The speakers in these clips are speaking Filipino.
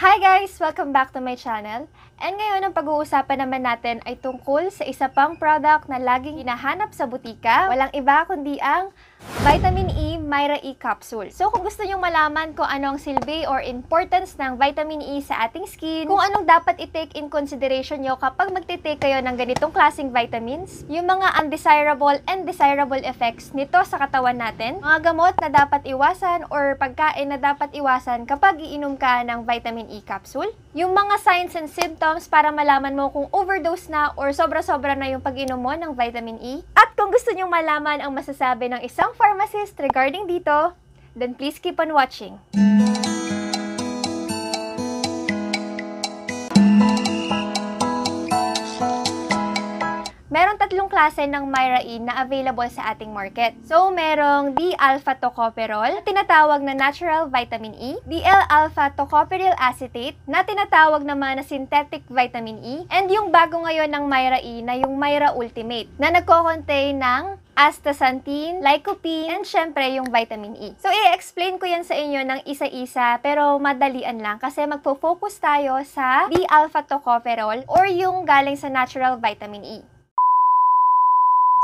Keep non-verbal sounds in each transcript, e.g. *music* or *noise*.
Hi guys! Welcome back to my channel. And ngayon ang pag-uusapan naman natin ay tungkol sa isa pang product na laging hinahanap sa butika. Walang iba kundi ang Vitamin E Myra E Capsule. So kung gusto nyong malaman kung ano ang silbi or importance ng vitamin E sa ating skin, kung anong dapat i-take in consideration nyo kapag magtitake kayo ng ganitong klaseng vitamins, yung mga undesirable and desirable effects nito sa katawan natin, mga gamot na dapat iwasan or pagkain na dapat iwasan kapag iinom ka ng vitamin E capsule, yung mga signs and symptoms para malaman mo kung overdose na or sobra-sobra na yung pag-inom mo ng vitamin E, at kung gusto nyong malaman ang masasabi ng isang pharmacist regarding dito, then please keep on watching. Meron tatlong klase ng Myra E na available sa ating market. So, merong D-alpha tocopherol na tinatawag na natural vitamin E, DL-alpha tocopheryl acetate na tinatawag naman na synthetic vitamin E, and yung bago ngayon ng Myra E na yung Myra Ultimate na nagko-contain ng astaxanthin, lycopene, and syempre yung vitamin E. So, i-explain ko yan sa inyo ng isa-isa pero madalian lang kasi magpo-focus tayo sa D-alpha tocopherol or yung galing sa natural vitamin E.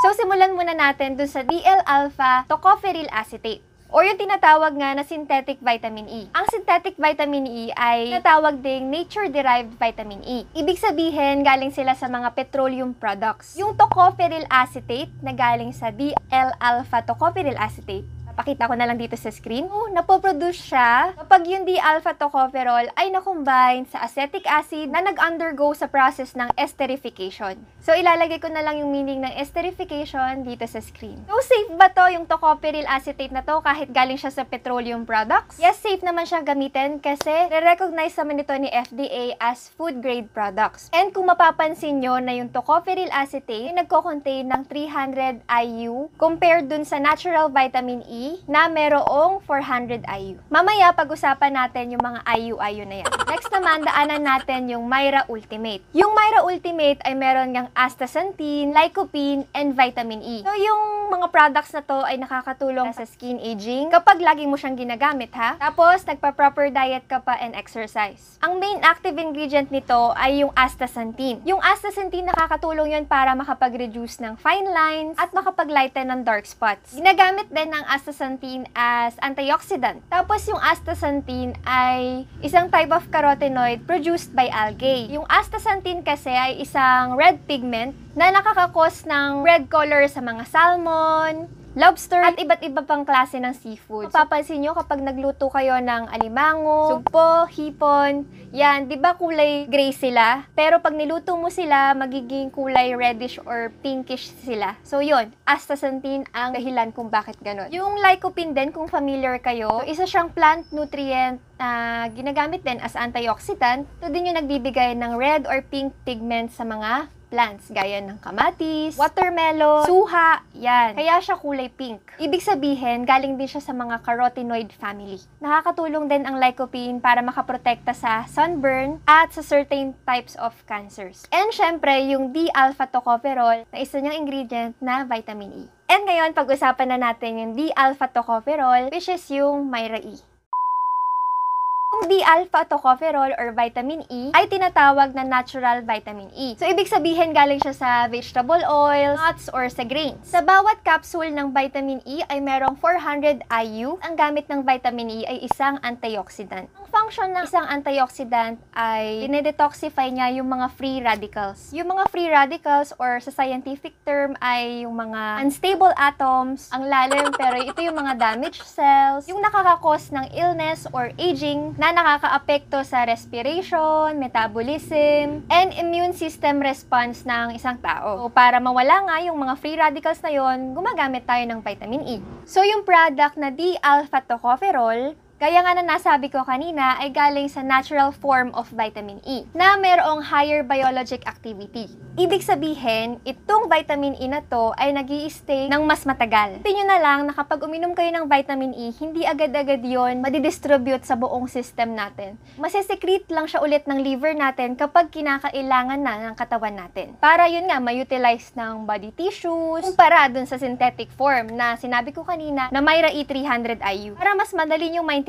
So, simulan muna natin dun sa DL-alpha tocopheryl acetate or yung tinatawag nga na synthetic vitamin E. Ang synthetic vitamin E ay tinatawag ding nature-derived vitamin E. Ibig sabihin, galing sila sa mga petroleum products. Yung tocopheryl acetate na galing sa DL-alpha tocopheryl acetate Pakita ko na lang dito sa screen. Oh, napoproduce siya kapag yung D-alpha tocopherol ay na-combine sa acetic acid na nag-undergo sa process ng esterification. So, ilalagay ko na lang yung meaning ng esterification dito sa screen. So, safe ba to yung tocopheryl acetate na to kahit galing siya sa petroleum products? Yes, safe naman siya gamitin kasi re-recognize naman ito ni FDA as food grade products. And kung mapapansin nyo na yung tocopheryl acetate ay nagko-contain ng 300 IU compared dun sa natural vitamin E na merong 400 IU. Mamaya pag-usapan natin yung mga IU-IU na yan. Next naman, daanan natin yung Myra Ultimate. Yung Myra Ultimate ay meron ng astaxanthin, lycopene, and vitamin E. So yung mga products na to ay nakakatulong sa skin aging kapag lagi mo siyang ginagamit ha. Tapos nagpa-proper diet ka pa and exercise. Ang main active ingredient nito ay yung astaxanthin. Yung astaxanthin nakakatulong yon para makapag-reduce ng fine lines at makapag-lighten ng dark spots. Ginagamit din ng astaxanthin as antioxidant. Tapos yung astaxanthin ay isang type of carotenoid produced by algae. Yung astaxanthin kasi ay isang red pigment na nakakakos ng red color sa mga salmon, lobster, at iba't iba pang klase ng seafood. Mapapansin nyo kapag nagluto kayo ng alimango, sugpo, hipon, yan, di ba kulay gray sila? Pero pag niluto mo sila, magiging kulay reddish or pinkish sila. So yun, astaxanthin ang dahilan kung bakit ganun. Yung lycopene din, kung familiar kayo, isa siyang plant nutrient na uh, ginagamit din as antioxidant. Ito din yung nagbibigay ng red or pink pigment sa mga plants gaya ng kamatis, watermelon, suha, yan. Kaya siya kulay pink. Ibig sabihin, galing din siya sa mga carotenoid family. Nakakatulong din ang lycopene para makaprotekta sa sunburn at sa certain types of cancers. And syempre, yung D-alpha tocopherol na isa niyang ingredient na vitamin E. And ngayon, pag-usapan na natin yung D-alpha tocopherol, which is yung Myra E. Yung D-alpha tocopherol or vitamin E ay tinatawag na natural vitamin E. So, ibig sabihin galing siya sa vegetable oils, nuts, or sa grains. Sa bawat capsule ng vitamin E ay merong 400 IU. Ang gamit ng vitamin E ay isang antioxidant. Ang function ng isang antioxidant ay dinedetoxify niya yung mga free radicals. Yung mga free radicals or sa scientific term ay yung mga unstable atoms, ang lalim pero ito yung mga damaged cells, yung nakakakos ng illness or aging na nakakaapekto sa respiration, metabolism, and immune system response ng isang tao. So, para mawala nga yung mga free radicals na yon, gumagamit tayo ng vitamin E. So, yung product na D-alpha tocopherol, Gaya nga na nasabi ko kanina ay galing sa natural form of vitamin E na mayroong higher biologic activity. Ibig sabihin, itong vitamin E na to ay nag stay ng mas matagal. Tingnan na lang na kapag uminom kayo ng vitamin E, hindi agad-agad yon madidistribute sa buong system natin. Masisecrete lang siya ulit ng liver natin kapag kinakailangan na ng katawan natin. Para yun nga, ma-utilize ng body tissues, kumpara dun sa synthetic form na sinabi ko kanina na Myra E300 IU. Para mas madali nyo maintindihan,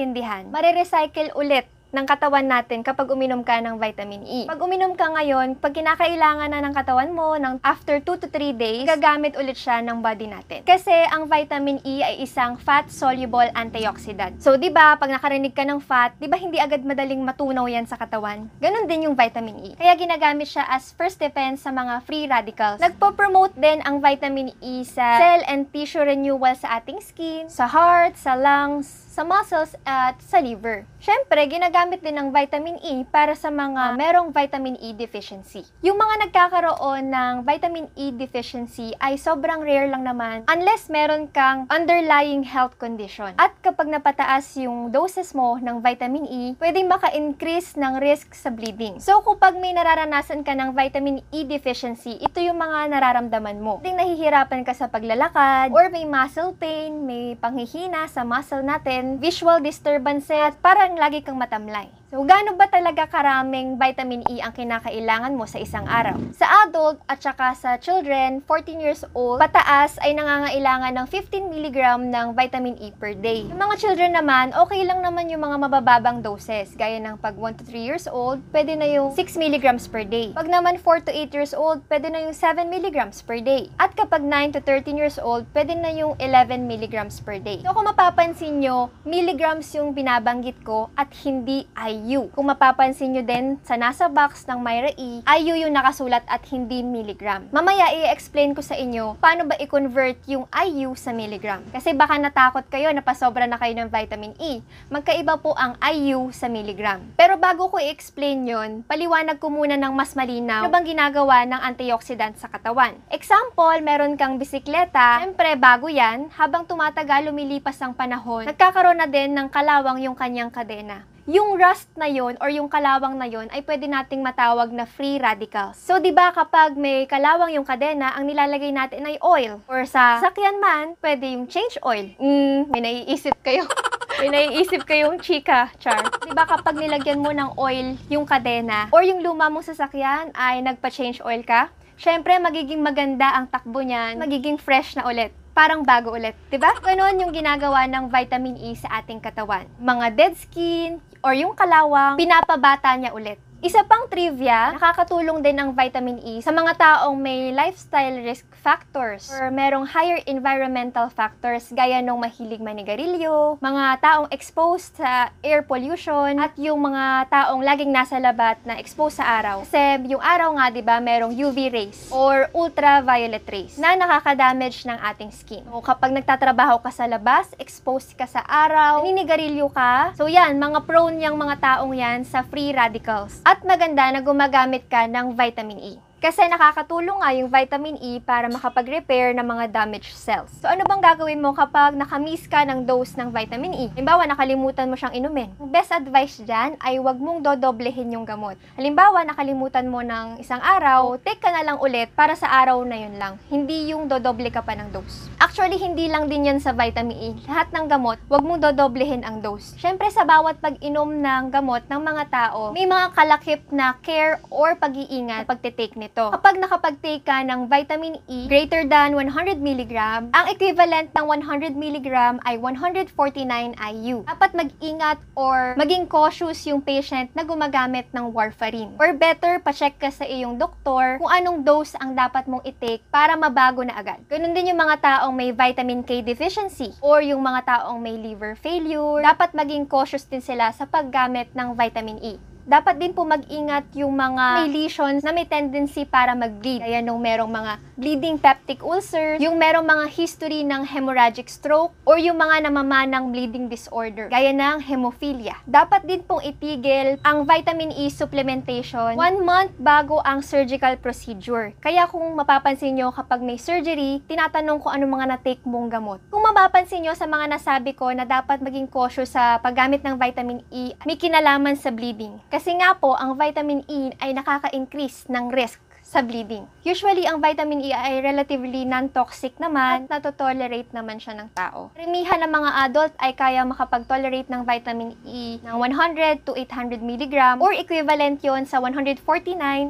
marirecycle ulit ng katawan natin kapag uminom ka ng vitamin E. Pag uminom ka ngayon, pag kinakailangan na ng katawan mo, ng after 2 to 3 days, gagamit ulit siya ng body natin. Kasi ang vitamin E ay isang fat-soluble antioxidant. So, di ba, pag nakarinig ka ng fat, di ba hindi agad madaling matunaw yan sa katawan? Ganon din yung vitamin E. Kaya ginagamit siya as first defense sa mga free radicals. Nagpo-promote din ang vitamin E sa cell and tissue renewal sa ating skin, sa heart, sa lungs, sa muscles at sa liver. Siyempre, ginagamit din ng vitamin E para sa mga merong vitamin E deficiency. Yung mga nagkakaroon ng vitamin E deficiency ay sobrang rare lang naman unless meron kang underlying health condition. At kapag napataas yung doses mo ng vitamin E, pwedeng maka-increase ng risk sa bleeding. So, kapag may nararanasan ka ng vitamin E deficiency, ito yung mga nararamdaman mo. Pwedeng nahihirapan ka sa paglalakad, or may muscle pain, may panghihina sa muscle natin, visual disturbances, at parang lagi kang matamlay. làm lạnh. So, gaano ba talaga karaming vitamin E ang kinakailangan mo sa isang araw? Sa adult at saka sa children, 14 years old, pataas ay nangangailangan ng 15 mg ng vitamin E per day. Yung mga children naman, okay lang naman yung mga mabababang doses. Gaya ng pag 1 to 3 years old, pwede na yung 6 mg per day. Pag naman 4 to 8 years old, pwede na yung 7 mg per day. At kapag 9 to 13 years old, pwede na yung 11 mg per day. So kung mapapansin nyo, milligrams yung binabanggit ko at hindi IU. Kung mapapansin nyo din sa nasa box ng Myra E, IU yung nakasulat at hindi milligram. Mamaya i-explain ko sa inyo paano ba i-convert yung IU sa milligram. Kasi baka natakot kayo na pasobra na kayo ng vitamin E. Magkaiba po ang IU sa milligram. Pero bago ko i-explain yon, paliwanag ko muna ng mas malinaw ano bang ginagawa ng antioxidant sa katawan. Example, meron kang bisikleta, syempre bago yan, habang tumatagal lumilipas ang panahon, nagkakaroon na din ng kalawang yung kanyang kadena yung rust na yon or yung kalawang na yon ay pwede nating matawag na free radicals. So, di ba kapag may kalawang yung kadena, ang nilalagay natin ay oil. Or sa sakyan man, pwede yung change oil. Mm, may naiisip kayo. *laughs* may naiisip kayong chika, char. Di ba kapag nilagyan mo ng oil yung kadena or yung luma mong sasakyan ay nagpa-change oil ka, syempre magiging maganda ang takbo niyan, magiging fresh na ulit parang bago ulit, 'di ba? Ganon yung ginagawa ng vitamin E sa ating katawan. Mga dead skin or yung kalawang, pinapabata niya ulit. Isa pang trivia, nakakatulong din ang vitamin E sa mga taong may lifestyle risk factors or merong higher environmental factors gaya nung mahilig manigarilyo, mga taong exposed sa air pollution, at yung mga taong laging nasa labat na exposed sa araw. Kasi yung araw nga, di ba, merong UV rays or ultraviolet rays na nakaka-damage ng ating skin. So, kapag nagtatrabaho ka sa labas, exposed ka sa araw, naninigarilyo ka, so yan, mga prone yung mga taong yan sa free radicals. At maganda na gumagamit ka ng vitamin E. Kasi nakakatulong nga yung vitamin E para makapag-repair ng mga damaged cells. So ano bang gagawin mo kapag nakamiss ka ng dose ng vitamin E? Halimbawa, nakalimutan mo siyang inumin. Best advice dyan ay wag mong dodoblehin yung gamot. Halimbawa, nakalimutan mo ng isang araw, take ka na lang ulit para sa araw na yun lang. Hindi yung dodoble ka pa ng dose. Actually, hindi lang din yan sa vitamin E. Lahat ng gamot, wag mong dodoblehin ang dose. Siyempre, sa bawat pag-inom ng gamot ng mga tao, may mga kalakip na care or pag-iingat pagtitake nito nito. Kapag nakapag-take ka ng vitamin E greater than 100 mg, ang equivalent ng 100 mg ay 149 IU. Dapat mag-ingat or maging cautious yung patient na gumagamit ng warfarin. Or better, pa-check ka sa iyong doktor kung anong dose ang dapat mong i-take para mabago na agad. Ganun din yung mga taong may vitamin K deficiency or yung mga taong may liver failure. Dapat maging cautious din sila sa paggamit ng vitamin E dapat din po mag-ingat yung mga may lesions na may tendency para mag-bleed. Kaya nung merong mga bleeding peptic ulcers, yung merong mga history ng hemorrhagic stroke, or yung mga namamanang bleeding disorder, gaya ng hemophilia. Dapat din pong itigil ang vitamin E supplementation one month bago ang surgical procedure. Kaya kung mapapansin nyo kapag may surgery, tinatanong ko ano mga na-take mong gamot. Kung mapapansin nyo sa mga nasabi ko na dapat maging cautious sa paggamit ng vitamin E, may kinalaman sa bleeding. Kasi nga po, ang vitamin E ay nakaka-increase ng risk sa bleeding. Usually, ang vitamin E ay relatively non-toxic naman at natotolerate naman siya ng tao. Remihan ng mga adult ay kaya makapag-tolerate ng vitamin E ng 100 to 800 mg or equivalent yon sa 149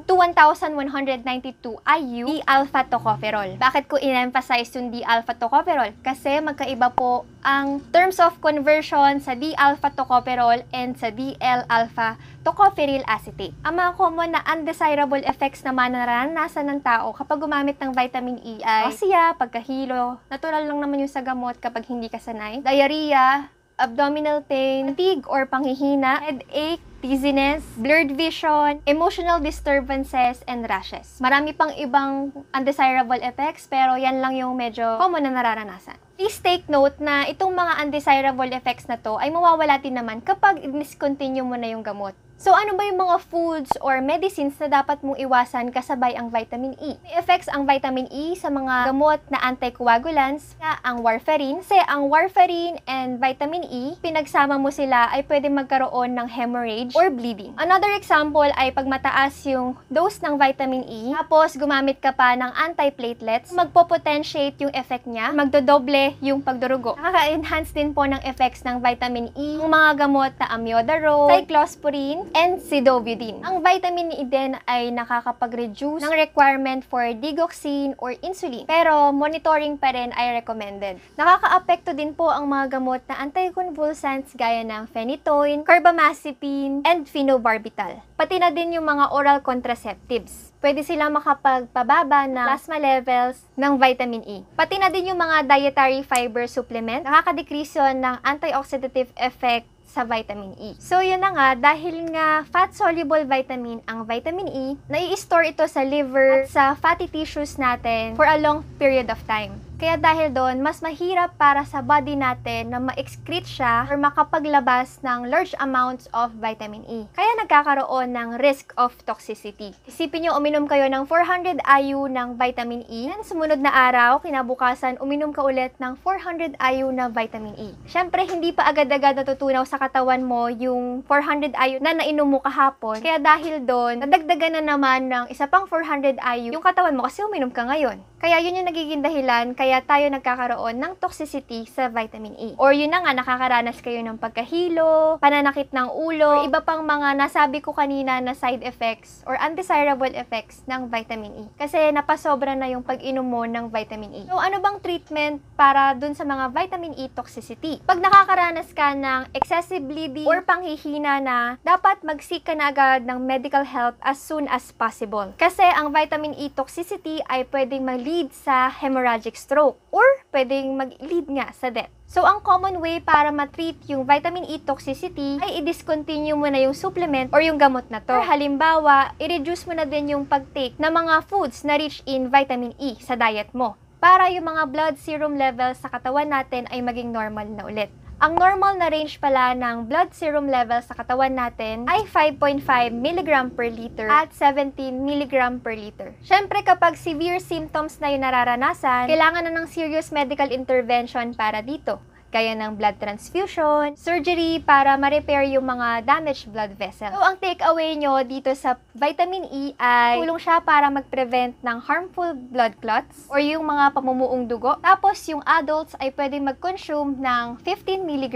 to 1192 IU D-alpha tocopherol. Bakit ko in-emphasize yung D-alpha tocopherol? Kasi magkaiba po ang terms of conversion sa D-alpha tocopherol and sa DL-alpha tocopheryl acetate. Ang mga common na undesirable effects naman na naranasan ng tao kapag gumamit ng vitamin E ay nausea, pagkahilo, natural lang naman yung sa gamot kapag hindi ka sanay, diarrhea, abdominal pain, fatigue or panghihina, headache, dizziness, blurred vision, emotional disturbances, and rashes. Marami pang ibang undesirable effects pero yan lang yung medyo common na nararanasan. Please take note na itong mga undesirable effects na to ay mawawala din naman kapag discontinue mo na yung gamot. So, ano ba yung mga foods or medicines na dapat mong iwasan kasabay ang vitamin E? May effects ang vitamin E sa mga gamot na anticoagulants, nga ang warfarin. Kasi ang warfarin and vitamin E, pinagsama mo sila ay pwede magkaroon ng hemorrhage or bleeding. Another example ay pag mataas yung dose ng vitamin E, tapos gumamit ka pa ng antiplatelets, magpo-potentiate yung effect niya, magdodoble yung pagdurugo. Nakaka-enhance din po ng effects ng vitamin E, yung mga gamot na amiodarone, cyclosporine, and sidovudine. Ang vitamin E din ay nakakapag-reduce ng requirement for digoxin or insulin. Pero monitoring pa rin ay recommended. Nakaka-apekto din po ang mga gamot na anticonvulsants gaya ng phenytoin, carbamazepine, and phenobarbital. Pati na din yung mga oral contraceptives pwede sila makapagpababa ng plasma levels ng vitamin E. Pati na din yung mga dietary fiber supplement, nakaka-decrease yun ng antioxidative effect sa vitamin E. So, yun na nga, dahil nga fat-soluble vitamin ang vitamin E, nai-store ito sa liver at sa fatty tissues natin for a long period of time. Kaya dahil doon, mas mahirap para sa body natin na ma-excrete siya or makapaglabas ng large amounts of vitamin E. Kaya nagkakaroon ng risk of toxicity. Isipin nyo, uminom kayo ng 400 IU ng vitamin E. Yan, sumunod na araw, kinabukasan, uminom ka ulit ng 400 IU na vitamin E. Siyempre, hindi pa agad-agad natutunaw sa katawan mo yung 400 IU na nainom mo kahapon. Kaya dahil doon, nadagdagan na naman ng isa pang 400 IU yung katawan mo kasi uminom ka ngayon. Kaya yun yung nagiging dahilan kaya tayo nagkakaroon ng toxicity sa vitamin E. Or yun na nga, nakakaranas kayo ng pagkahilo, pananakit ng ulo, iba pang mga nasabi ko kanina na side effects or undesirable effects ng vitamin E. Kasi napasobra na yung pag-inom mo ng vitamin E. So ano bang treatment para dun sa mga vitamin E toxicity? Pag nakakaranas ka ng excessive bleeding or panghihina na, dapat mag-seek ka na agad ng medical help as soon as possible. Kasi ang vitamin E toxicity ay pwedeng mag lead sa hemorrhagic stroke or pwedeng mag-lead nga sa death. So, ang common way para matreat yung vitamin E toxicity ay i-discontinue mo na yung supplement or yung gamot na to. Or halimbawa, i-reduce mo na din yung pag-take ng mga foods na rich in vitamin E sa diet mo para yung mga blood serum levels sa katawan natin ay maging normal na ulit. Ang normal na range pala ng blood serum level sa katawan natin ay 5.5 mg per liter at 17 mg per liter. Siyempre kapag severe symptoms na yung nararanasan, kailangan na ng serious medical intervention para dito gaya ng blood transfusion, surgery para ma-repair yung mga damaged blood vessels. So, ang takeaway nyo dito sa vitamin E ay tulong siya para mag-prevent ng harmful blood clots or yung mga pamumuong dugo. Tapos, yung adults ay pwedeng mag-consume ng 15 mg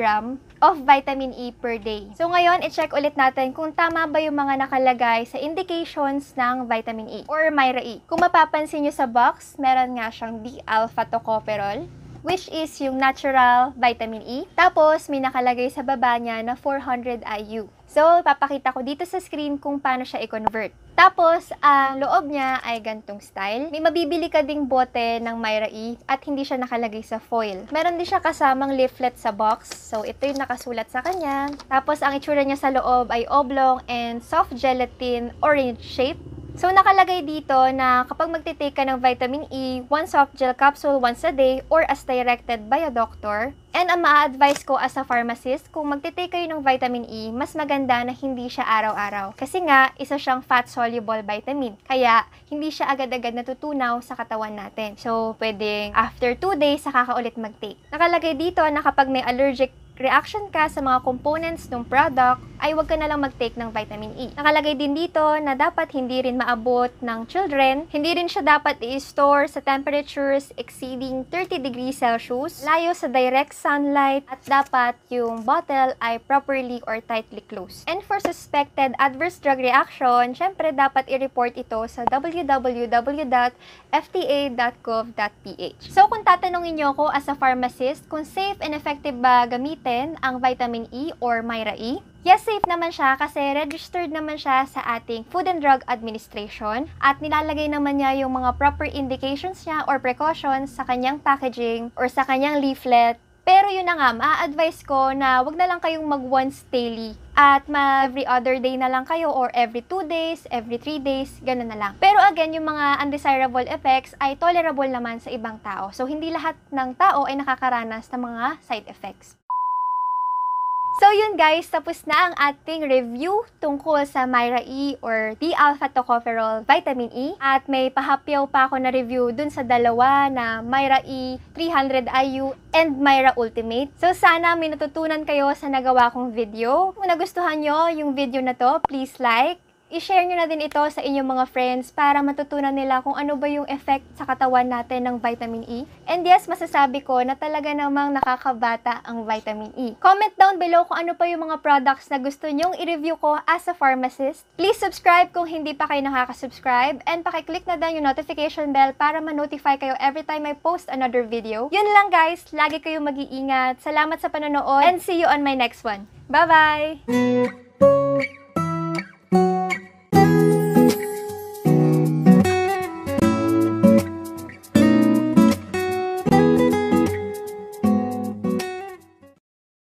of vitamin E per day. So, ngayon, i-check ulit natin kung tama ba yung mga nakalagay sa indications ng vitamin E or Myra E. Kung mapapansin nyo sa box, meron nga siyang D-alpha tocopherol, which is yung natural vitamin E. Tapos, may nakalagay sa baba niya na 400 IU. So, papakita ko dito sa screen kung paano siya i-convert. Tapos, ang loob niya ay gantong style. May mabibili ka ding bote ng Myra E at hindi siya nakalagay sa foil. Meron din siya kasamang leaflet sa box. So, ito yung nakasulat sa kanya. Tapos, ang itsura niya sa loob ay oblong and soft gelatin orange shape. So, nakalagay dito na kapag magtitake ka ng vitamin E, one soft gel capsule once a day or as directed by a doctor. And ang ma-advise ko as a pharmacist, kung magtitake kayo ng vitamin E, mas maganda na hindi siya araw-araw. Kasi nga, isa siyang fat-soluble vitamin. Kaya, hindi siya agad-agad natutunaw sa katawan natin. So, pwedeng after 2 days, saka ka ulit mag-take. Nakalagay dito na kapag may allergic reaction ka sa mga components ng product, ay huwag ka na lang mag-take ng vitamin E. Nakalagay din dito na dapat hindi rin maabot ng children, hindi rin siya dapat i-store sa temperatures exceeding 30 degrees Celsius, layo sa direct sunlight, at dapat yung bottle ay properly or tightly closed. And for suspected adverse drug reaction, syempre dapat i-report ito sa www.fda.gov.ph. So kung tatanungin nyo ako as a pharmacist kung safe and effective ba gamitin ang vitamin E or Myra E, Yes, safe naman siya kasi registered naman siya sa ating Food and Drug Administration at nilalagay naman niya yung mga proper indications niya or precautions sa kanyang packaging or sa kanyang leaflet. Pero yun na nga, ma-advise ko na wag na lang kayong mag once daily at ma every other day na lang kayo or every 2 days, every 3 days, ganun na lang. Pero again, yung mga undesirable effects ay tolerable naman sa ibang tao. So, hindi lahat ng tao ay nakakaranas ng mga side effects. So yun guys, tapos na ang ating review tungkol sa Myra E or D-alpha tocopherol vitamin E. At may pahapyaw pa ako na review dun sa dalawa na Myra E 300 IU and Myra Ultimate. So sana may natutunan kayo sa nagawa kong video. Kung nagustuhan nyo yung video na to, please like, i-share nyo na din ito sa inyong mga friends para matutunan nila kung ano ba yung effect sa katawan natin ng vitamin E. And yes, masasabi ko na talaga namang nakakabata ang vitamin E. Comment down below kung ano pa yung mga products na gusto nyong i-review ko as a pharmacist. Please subscribe kung hindi pa kayo nakaka-subscribe and pakiclick na din yung notification bell para ma-notify kayo every time I post another video. Yun lang guys, lagi kayong mag-iingat. Salamat sa panonood and see you on my next one. Bye-bye!